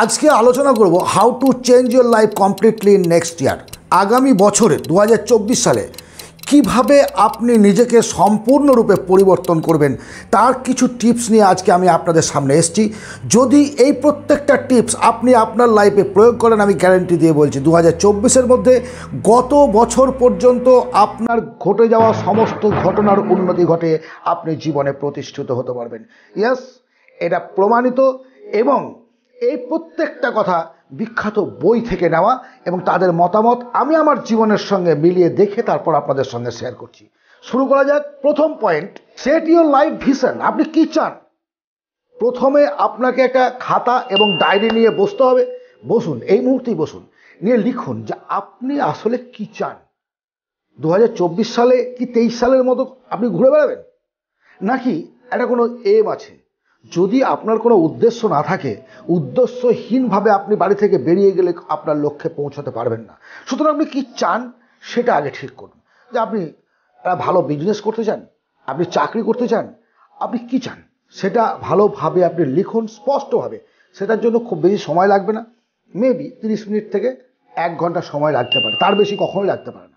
আজকে আলোচনা করব how to change your life completely next year আগামী বছরে দু হাজার চব্বিশ সালে। কীভাবে আপনি নিজেকে সম্পূর্ণরূপে পরিবর্তন করবেন, তার কিছু টিপস নিয়ে আজকে আমি আপনাদের সামনে এসেছি। যদি এই প্রত্যেকটা টিপস আপনি আপনার লাইফে প্রয়োগ করেন, আমি গ্যারেন্টি দিয়ে বলছি দু হাজার মধ্যে গত বছর পর্যন্ত আপনার ঘটে যাওয়া সমস্ত ঘটনার উন্নতি ঘটে আপনি জীবনে প্রতিষ্ঠিত হতে পারবেন। ইয়াস এটা প্রমাণিত এবং এই প্রত্যেকটা কথা বিখ্যাত বই থেকে নেওয়া এবং তাদের মতামত আমি আমার জীবনের সঙ্গে মিলিয়ে দেখে তারপর আপনাদের সঙ্গে শেয়ার করছি। শুরু করা যাক। প্রথম point set your life vision আপনি কি চান? প্রথমে আপনাকে একটা খাতা এবং ডায়েরি নিয়ে বসতে হবে। বসুন, এই মুহূর্তেই বসুন। নিয়ে লিখুন যে আপনি আসলে কি চান? দু হাজার চব্বিশ সালে কি তেইশ সালের মতো আপনি ঘুরে বেড়াবেন? নাকি একটা কোনো এম আছে? যদি আপনার কোনো উদ্দেশ্য না থাকে, উদ্দেশ্যহীনভাবে আপনি বাড়ি থেকে বেরিয়ে গেলে আপনার লক্ষ্যে পৌঁছাতে পারবেন না। সুতরাং আপনি কি চান সেটা আগে ঠিক করুন। যে আপনি একটা ভালো বিজনেস করতে চান, আপনি চাকরি করতে চান, আপনি কি চান? সেটা ভালোভাবে আপনি লিখুন, স্পষ্টভাবে। সেটার জন্য খুব বেশি সময় লাগবে না। মেবি তিরিশ মিনিট থেকে এক ঘণ্টা সময় লাগতে পারে। তার বেশি কখনোই লাগতে পারে না।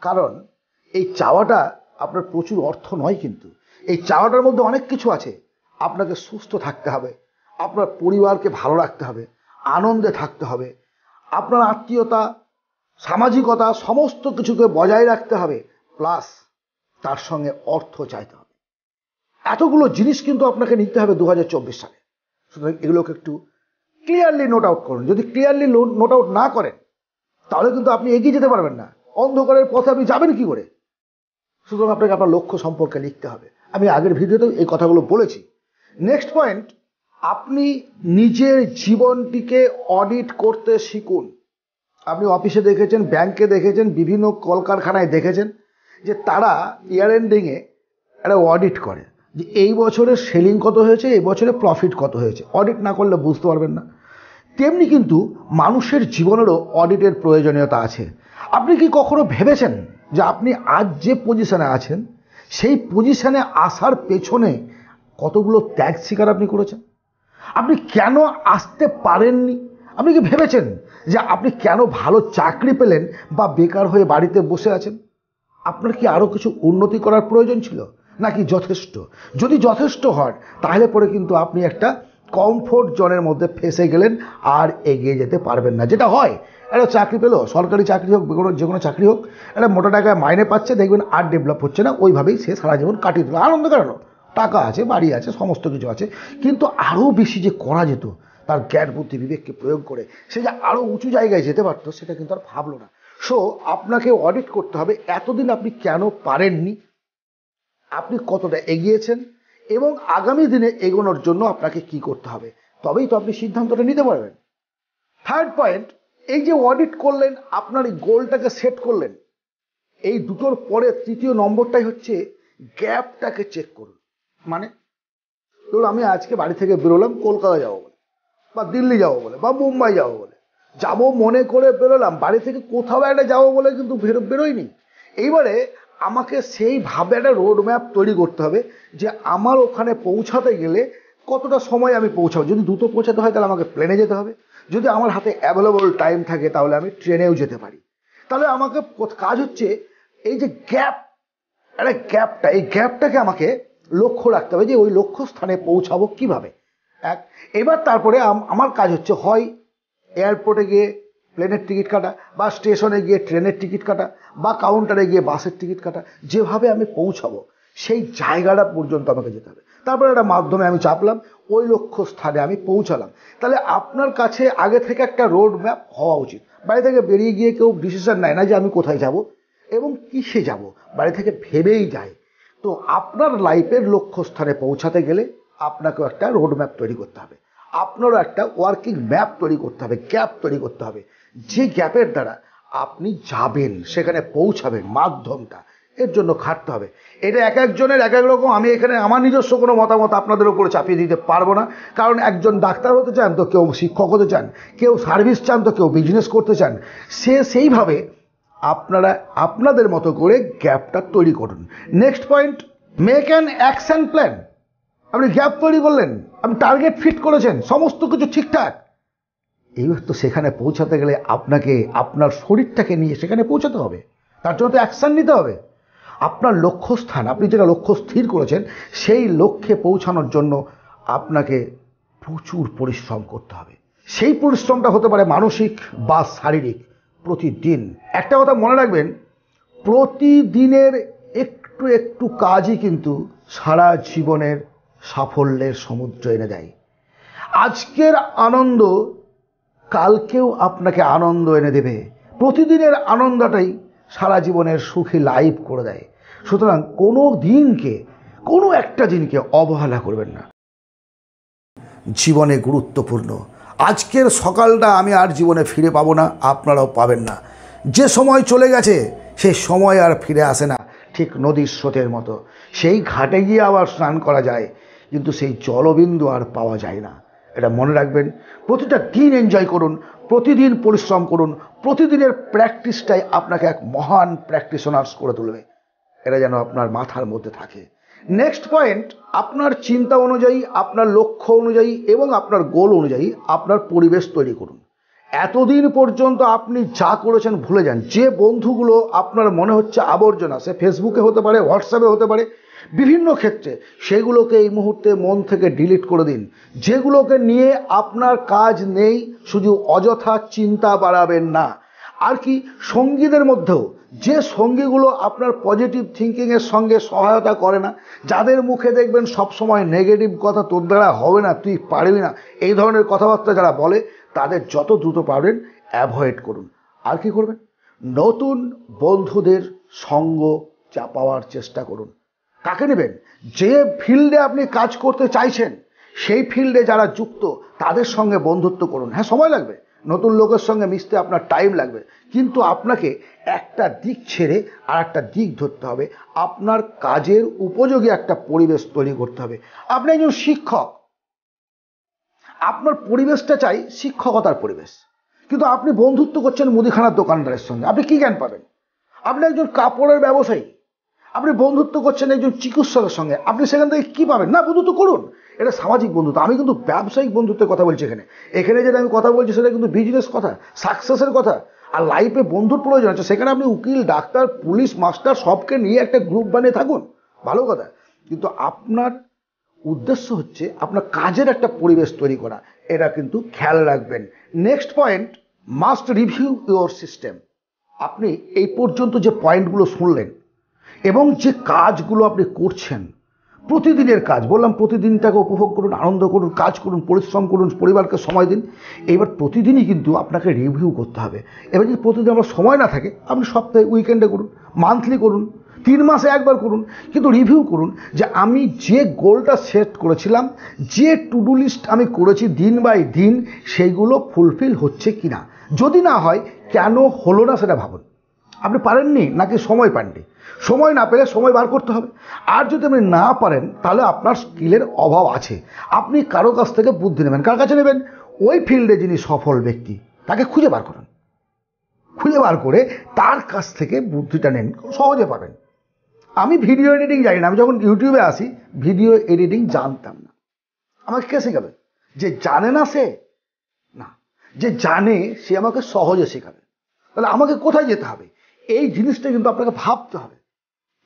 কারণ এই চাওয়াটা আপনার প্রচুর অর্থ নয় কিন্তু। এই চাওয়াটার মধ্যে অনেক কিছু আছে। আপনাকে সুস্থ থাকতে হবে। আপনার পরিবারকে ভালো রাখতে হবে। আনন্দে থাকতে হবে। আপনার আত্মীয়তা, সামাজিকতা, সমস্ত কিছুকে বজায় রাখতে হবে। প্লাস তার সঙ্গে অর্থ চাইতে হবে। এতগুলো জিনিস কিন্তু আপনাকে নিতে হবে দু হাজার চব্বিশ সালে। সুতরাং এগুলোকে একটু ক্লিয়ারলি নোট আউট করুন। যদি ক্লিয়ারলি নোট আউট না করেন, তাহলে কিন্তু আপনি এগিয়ে যেতে পারবেন না। অন্ধকারের পথে আপনি যাবেন কি করে? সুতরাং আপনাকে আপনার লক্ষ্য সম্পর্কে লিখতে হবে। আমি আগের ভিডিওতেও এই কথাগুলো বলেছি। নেক্সট পয়েন্ট আপনি নিজের জীবনটিকে অডিট করতে শিখুন। আপনি অফিসে দেখেছেন ব্যাংকে দেখেছেন, বিভিন্ন কলকারখানায় দেখেছেন যে তারা ইয়ার এন্ডিংয়ে একটা অডিট করে যে এই বছরের সেলিং কত হয়েছে, এই বছরে প্রফিট কত হয়েছে। অডিট না করলে বুঝতে পারবেন না। তেমনি কিন্তু মানুষের জীবনেরও অডিটের প্রয়োজনীয়তা আছে। আপনি কি কখনো ভেবেছেন যে আপনি আজ যে পজিশনে আছেন, সেই পজিশনে আসার পেছনে কতগুলো ত্যাগ স্বীকার আপনি করেছেন? আপনি কেন আসতে পারেননি? আপনি কি ভেবেছেন যে আপনি কেন ভালো চাকরি পেলেন বা বেকার হয়ে বাড়িতে বসে আছেন? আপনার কি আরও কিছু উন্নতি করার প্রয়োজন ছিল? নাকি যথেষ্ট? যদি যথেষ্ট হয়, তাহলে পরে কিন্তু আপনি একটা কমফোর্ট জোনের মধ্যে ফেসে গেলেন আর এগিয়ে যেতে পারবেন না। যেটা হয়, একটা চাকরি পেল, সরকারি চাকরি হোক কোনো, যে কোনো চাকরি হোক, একটা মোটা টাকায় মাইনে পাচ্ছে, দেখবেন আর ডেভেলপ হচ্ছে না। ওইভাবেই সে সারা জীবন কাটিয়ে দিল আনন্দ কাটানো টাকা আছে, বাড়ি আছে, সমস্ত কিছু আছে। কিন্তু আরও বেশি যে করা যেত, তার জ্ঞান, বুদ্ধি, বিবেককে প্রয়োগ করে, সে যে আরও উঁচু জায়গায় যেতে পারতো, সেটা কিন্তু আর ভাবলো না। সো আপনাকে অডিট করতে হবে, এতদিন আপনি কেন পারেননি? আপনি কতটা এগিয়েছেন? এবং আগামী দিনে এগোনোর জন্য আপনাকে কি করতে হবে? তবেই তো আপনি সিদ্ধান্তটা নিতে পারবেন। থার্ড পয়েন্ট এই যে অডিট করলেন, আপনার এই গোলটাকে সেট করলেন, এই দুটোর পরে তৃতীয় নম্বরটাই হচ্ছে গ্যাপটাকে চেক করুন। মানে? ধরুন আমি আজকে বাড়ি থেকে বেরোলাম, কলকাতা যাব বলে, বা দিল্লি যাব বলে, বা মুম্বাই যাব বলে। যাব মনে করে বেরোলাম, বাড়ি থেকে কোথাও একটা যাব বলে কিন্তু বেরোয়নি এইবারে আমাকে সেইভাবে একটা রোড ম্যাপ তৈরি করতে হবে যে আমার ওখানে পৌঁছাতে গেলে কতটা সময় আমি পৌঁছাবো। যদি দ্রুত পৌঁছাতে হয় তাহলে আমাকে প্লেনে যেতে হবে। যদি আমার হাতে অ্যাভেলেবল টাইম থাকে তাহলে আমি ট্রেনেও যেতে পারি। তাহলে আমাকে কাজ হচ্ছে এই যে গ্যাপ একটা গ্যাপটা এই গ্যাপটাকে আমাকে লক্ষ্য রাখতে হবে যে ওই লক্ষ্য স্থানে পৌঁছাবো কীভাবে। এক, এবার তারপরে আমার কাজ হচ্ছে হয় এয়ারপোর্টে গিয়ে প্লেনের টিকিট কাটা, বা স্টেশনে গিয়ে ট্রেনের টিকিট কাটা, বা কাউন্টারে গিয়ে বাসের টিকিট কাটা, যেভাবে আমি পৌঁছাবো, সেই জায়গাটা পর্যন্ত আমাকে যেতে হবে। তারপরে একটা মাধ্যমে আমি চাপলাম, ওই লক্ষ্য স্থানে আমি পৌঁছালাম। তাহলে আপনার কাছে আগে থেকে একটা রোড ম্যাপ হওয়া উচিত। বাড়ি থেকে বেরিয়ে গিয়ে কেউ ডিসিশন নেয় না যে আমি কোথায় যাব এবং কিসে যাব। বাড়ি থেকে ভেবেই যায়। তো আপনার লাইফের লক্ষ্যস্থানে পৌঁছাতে গেলে আপনাকেও একটা রোড ম্যাপ তৈরি করতে হবে। আপনারও একটা ওয়ার্কিং ম্যাপ তৈরি করতে হবে গ্যাপ তৈরি করতে হবে। যে গ্যাপের দ্বারা আপনি যাবেন, সেখানে পৌঁছাবেন মাধ্যমটা, এর জন্য খাটতে হবে। এটা এক একজনের এক এক রকম, আমি এখানে আমার নিজস্ব কোনো মতামত আপনাদের উপরে চাপিয়ে দিতে পারব না। কারণ একজন ডাক্তার হতে চান, তো কেউ শিক্ষক হতে চান, কেউ সার্ভিস চান, তো কেউ বিজনেস করতে চান। সে সেইভাবে আপনারা আপনাদের মতো করে গ্যাপটা তৈরি করুন। Next point make an action plan আপনি গ্যাপ তৈরি করলেন, আপনি টার্গেট ফিট করেছেন, সমস্ত কিছু ঠিকঠাক। এইবার তো সেখানে পৌঁছাতে গেলে আপনাকে, আপনার শরীরটাকে নিয়ে সেখানে পৌঁছাতে হবে। তার জন্য তো অ্যাকশান নিতে হবে। আপনার লক্ষ্যস্থান, আপনি যেটা লক্ষ্য স্থির করেছেন, সেই লক্ষ্যে পৌঁছানোর জন্য আপনাকে প্রচুর পরিশ্রম করতে হবে। সেই পরিশ্রমটা হতে পারে মানসিক বা শারীরিক। প্রতিদিন। একটা কথা মনে রাখবেন, প্রতিদিনের একটু একটু কাজই কিন্তু সারা জীবনের সাফল্যের সমুদ্র এনে দেয়। আজকের আনন্দ কালকেও আপনাকে আনন্দ এনে দেবে। প্রতিদিনের আনন্দটাই সারা জীবনের সুখী লাইভ করে দেয়। সুতরাং কোনো দিনকে, কোনো একটা দিনকে অবহেলা করবেন না। জীবনে গুরুত্বপূর্ণ। আজকের সকালটা আমি আর জীবনে ফিরে পাবো না, আপনারাও পাবেন না। যে সময় চলে গেছে, সে সময় আর ফিরে আসে না, ঠিক নদীর স্রোতের মতো। সেই ঘাটে গিয়ে আবার স্নান করা যায়, কিন্তু সেই জলবিন্দু আর পাওয়া যায় না। এটা মনে রাখবেন, প্রতিটা দিন এনজয় করুন, প্রতিদিন পরিশ্রম করুন, প্রতিদিনের প্র্যাকটিসটাই আপনাকে এক মহান প্র্যাকটিশনার্স করে তুলবে। এটা যেন আপনার মাথার মধ্যে থাকে। নেক্সট পয়েন্ট আপনার চিন্তা অনুযায়ী, আপনার লক্ষ্য অনুযায়ী এবং আপনার গোল অনুযায়ী আপনার পরিবেশ তৈরি করুন। এতদিন পর্যন্ত আপনি যা করেছেন ভুলে যান। যে বন্ধুগুলো আপনার মনে হচ্ছে আবর্জনা, সে ফেসবুকে হতে পারে হোয়াটসঅ্যাপে হতে পারে, বিভিন্ন ক্ষেত্রে সেগুলোকে এই মুহূর্তে মন থেকে ডিলিট করে দিন। যেগুলোকে নিয়ে আপনার কাজ নেই, শুধু অযথা চিন্তা বাড়াবেন না। আর কি সঙ্গীদের মধ্যেও। যে সঙ্গীগুলো আপনার পজিটিভ থিঙ্কিংয়ের সঙ্গে সহায়তা করে না, যাদের মুখে দেখবেন সবসময় নেগেটিভ কথা তোর দ্বারা হবে না, তুই পারবি না, এই ধরনের কথাবার্তা যারা বলে, তাদের যত দ্রুত পারবেন অ্যাভয়েড করুন। আর কি করবেন? নতুন বন্ধুদের সঙ্গ চা পাওয়ার চেষ্টা করুন। কাকে নেবেন? যে ফিল্ডে আপনি কাজ করতে চাইছেন, সেই ফিল্ডে যারা যুক্ত, তাদের সঙ্গে বন্ধুত্ব করুন। হ্যাঁ সময় লাগবে। নতুন লোকের সঙ্গে মিশতে আপনার টাইম লাগবে। কিন্তু আপনাকে একটা দিক ছেড়ে আর একটা দিক ধরতে হবে। আপনার কাজের উপযোগী একটা পরিবেশ তৈরি করতে হবে। আপনি একজন শিক্ষক। আপনার পরিবেশটা চাই শিক্ষকতার পরিবেশ। কিন্তু আপনি বন্ধুত্ব করছেন মুদিখানার দোকানদারের সঙ্গে। আপনি কি জ্ঞান পাবেন? আপনি একজন কাপড়ের ব্যবসায়ী। আপনি বন্ধুত্ব করছেন একজন চিকিৎসকের সঙ্গে, আপনি সেখান থেকে কী পাবেন? না, বন্ধুত্ব করুন। এটা সামাজিক বন্ধুত্ব। আমি কিন্তু ব্যবসায়িক বন্ধুত্বের কথা বলছি এখানে। এখানে যেটা আমি কথা বলছি সেটা কিন্তু বিজনেস কথা সাকসেসের কথা। আর লাইফে বন্ধুর প্রয়োজন আছে। সেখানে আপনি উকিল, ডাক্তার পুলিশ মাস্টার সবকে নিয়ে একটা গ্রুপ বানিয়ে থাকুন। ভালো কথা। কিন্তু আপনার উদ্দেশ্য হচ্ছে আপনার কাজের একটা পরিবেশ তৈরি করা। এটা কিন্তু খেয়াল রাখবেন। Next point must review your system আপনি এই পর্যন্ত যে পয়েন্টগুলো শুনলেন এবং যে কাজগুলো আপনি করছেন, প্রতিদিনের কাজ, বললাম প্রতিদিনটাকে উপভোগ করুন, আনন্দ করুন, কাজ করুন, পরিশ্রম করুন, পরিবারকে সময় দিন এবার প্রতিদিনই কিন্তু আপনাকে রিভিউ করতে হবে। এবার যদি প্রতিদিন আমার সময় না থাকে, আপনি সপ্তাহে উইকেন্ডে করুন মান্থলি করুন, তিন মাসে একবার করুন, কিন্তু রিভিউ করুন যে আমি যে গোলটা সেট করেছিলাম, যে টু ডু লিস্ট আমি করেছি দিন বাই দিন, সেইগুলো ফুলফিল হচ্ছে কি না যদি না হয়, কেন হলো না সেটা ভাবুন। আপনি পারেননি নাকি সময় পাননি? সময় না পেলে সময় বার করতে হবে। আর যদি আপনি না পারেন, তাহলে আপনার স্কিলের অভাব আছে। আপনি কারও কাছ থেকে বুদ্ধি নেবেন। কার কাছে নেবেন? ওই ফিল্ডে যিনি সফল ব্যক্তি, তাকে খুঁজে বার করুন। খুঁজে বার করে তার কাছ থেকে বুদ্ধিটা নেন। সহজে পাবেন। আমি ভিডিও এডিটিং জানি না। আমি যখন ইউটিউবে আসি ভিডিও এডিটিং জানতাম না। আমাকে কে শেখাবে? যে জানে না সে? না। যে জানে, সে আমাকে সহজে শেখাবে। তাহলে আমাকে কোথায় যেতে হবে? এই জিনিসটা কিন্তু আপনাকে ভাবতে হবে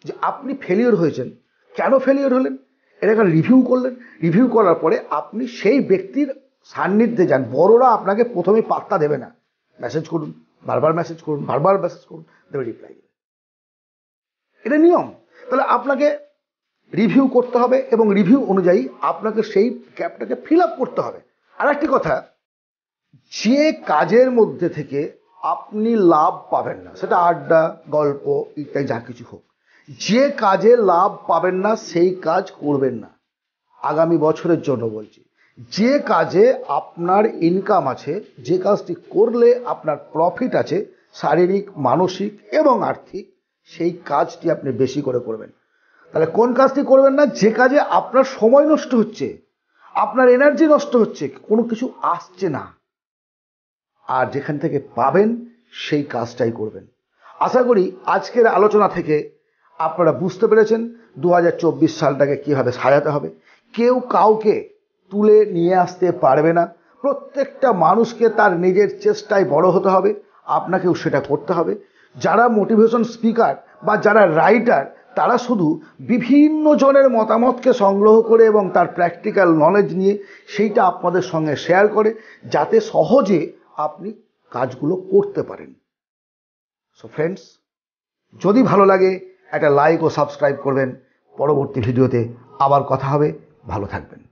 যে আপনি ফেলিওর হয়েছেন। কেন ফেলিওর হলেন? এটাকে রিভিউ করলেন। রিভিউ করার পরে আপনি সেই ব্যক্তির সান্নিধ্যে যান। বড়রা আপনাকে প্রথমে পাত্তা দেবে না। মেসেজ করুন, বারবার মেসেজ করুন, বারবার মেসেজ করুন, দেবে রিপ্লাই এটা নিয়ম। তাহলে আপনাকে রিভিউ করতে হবে এবং রিভিউ অনুযায়ী আপনাকে সেই ক্যাপটাকে ফিল আপ করতে হবে। আর একটি কথা, যে কাজের মধ্যে থেকে আপনি লাভ পাবেন না। সেটা আড্ডা, গল্প, ইত্যাদি, যা কিছু হোক। যে কাজে লাভ পাবেন না, সেই কাজ করবেন না। আগামী বছরের জন্য বলছি। যে কাজে আপনার ইনকাম আছে, যে কাজটি করলে আপনার প্রফিট আছে, শারীরিক, মানসিক এবং আর্থিক, সেই কাজটি আপনি বেশি করে করবেন। তাহলে কোন কাজটি করবেন না? যে কাজে আপনার সময় নষ্ট হচ্ছে, আপনার এনার্জি নষ্ট হচ্ছে, কোনো কিছু আসছে না। আর যেখান থেকে পাবেন সেই কাজটাই করবেন। আশা করি আজকের আলোচনা থেকে আপনারা বুঝতে পেরেছেন দু হাজার চব্বিশ সালটাকে কীভাবে সাজাতে হবে। কেউ কাউকে তুলে নিয়ে আসতে পারবে না। প্রত্যেকটা মানুষকে তার নিজের চেষ্টায় বড় হতে হবে। আপনাকেও সেটা করতে হবে। যারা মোটিভেশন স্পিকার বা যারা রাইটার তারা শুধু বিভিন্ন জনের মতামতকে সংগ্রহ করে এবং তার প্র্যাকটিক্যাল নলেজ নিয়ে সেইটা আপনাদের সঙ্গে শেয়ার করে, যাতে সহজে আপনি কাজগুলো করতে পারেন। সো ফ্রেন্ডস যদি ভালো লাগে, একটা লাইক ও সাবস্ক্রাইব করবেন। পরবর্তী ভিডিওতে আবার কথা হবে। ভালো থাকবেন।